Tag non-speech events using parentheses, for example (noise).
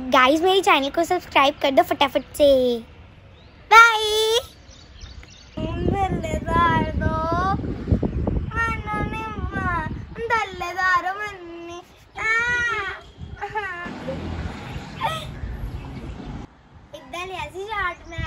guys मेरे channel को subscribe कर दो फटाफट से। बाय (laughs) में